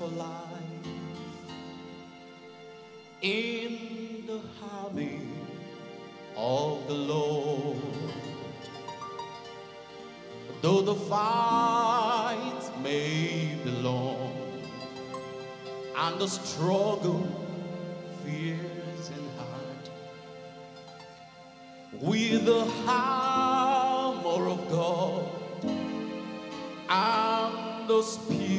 for life in the harmony of the Lord. Though the fight may be long and the struggle fierce and hard, with the hammer of God and the Spirit.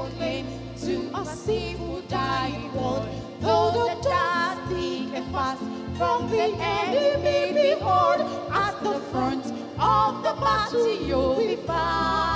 proclaim to a sinful dying world, though the dust thick and fast from the enemy behold, at the front of the battle you'll be found.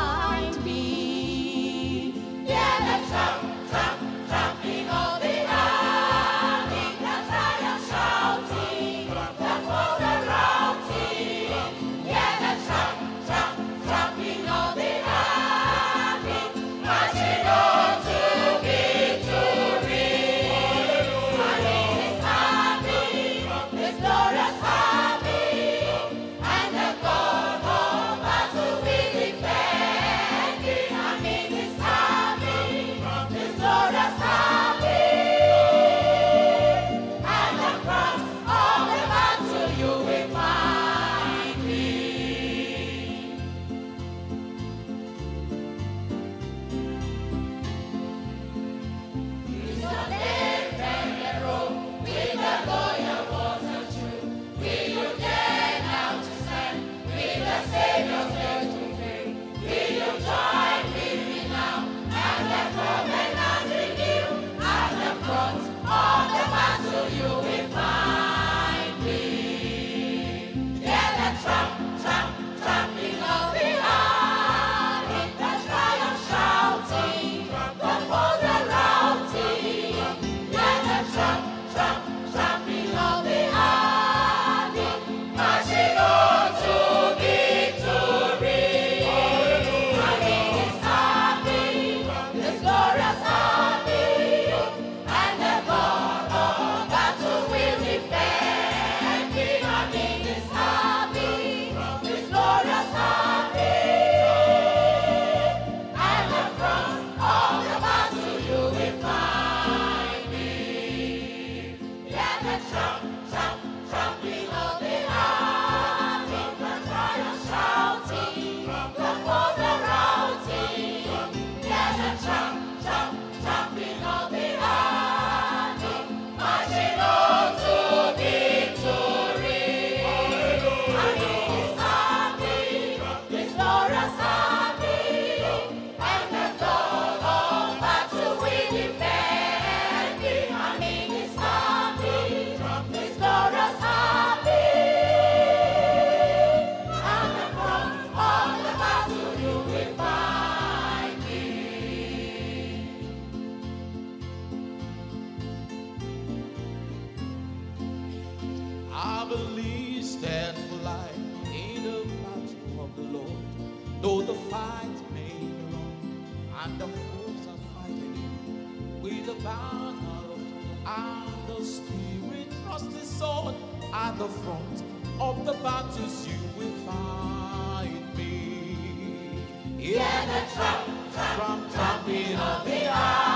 banner and the spirit trust trusty sword at the front of the battles you will find me. Yeah, the trump, trump, trump, trumping of the army.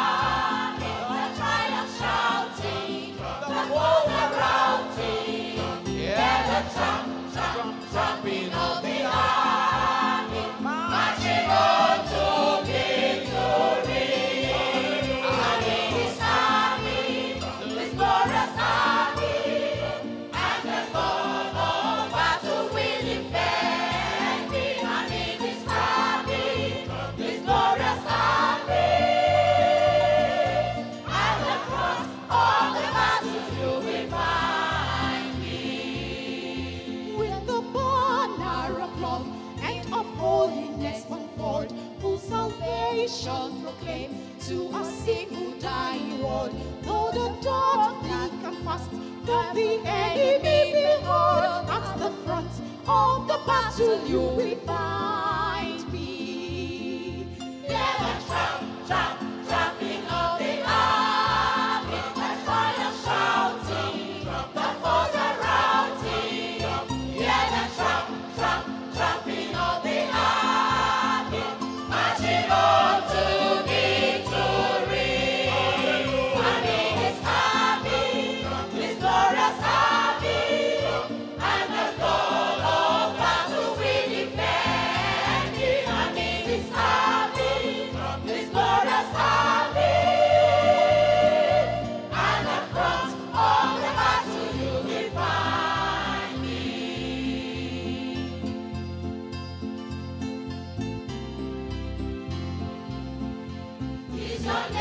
The battle Your